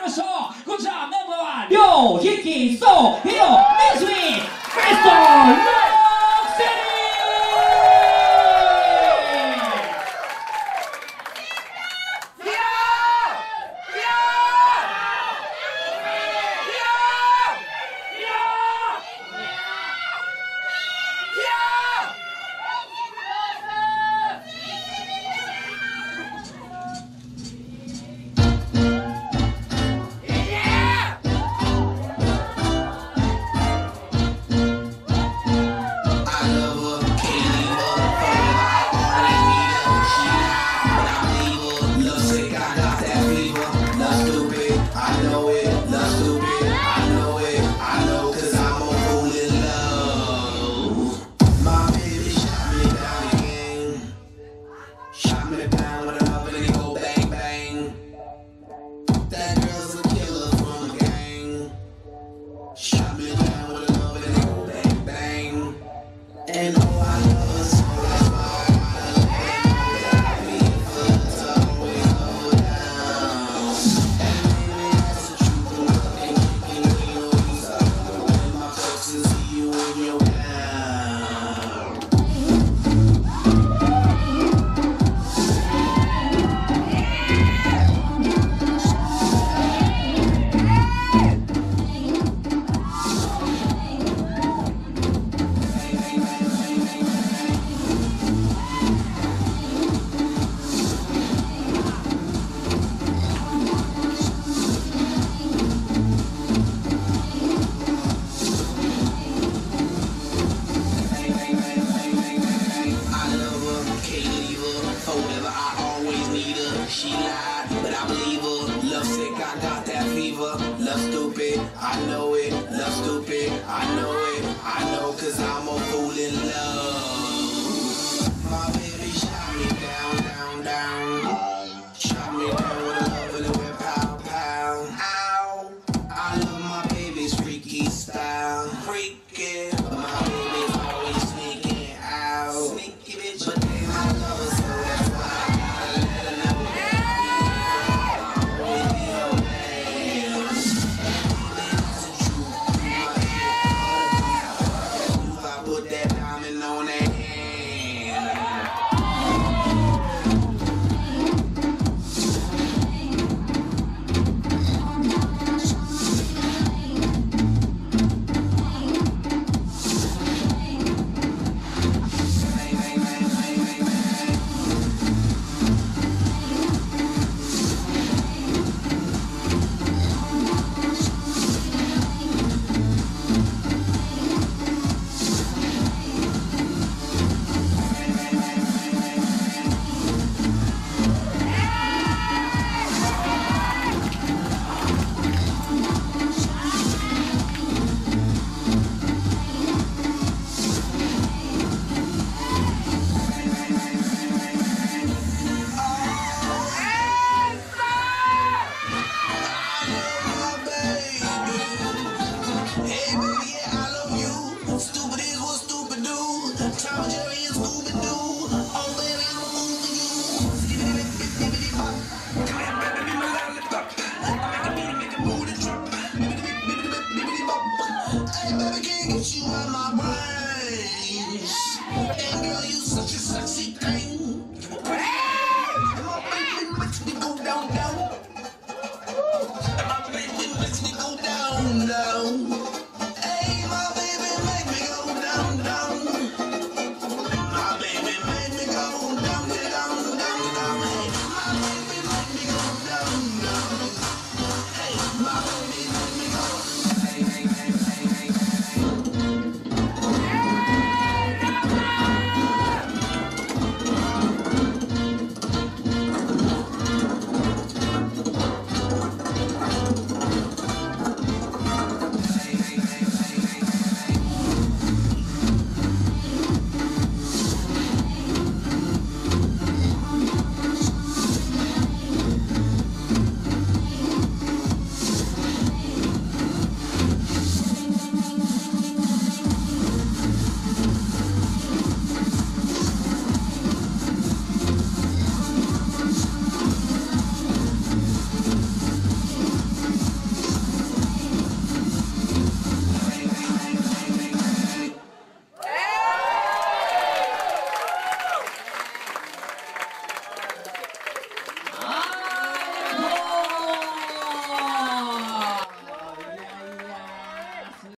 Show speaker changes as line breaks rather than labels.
하나님께서 구자 메모와 료 히키 소 히로 미스위 크리스톨
over. Love stupid, I know it. Love stupid, I know it. get you my. And girl, you such a sexy thing.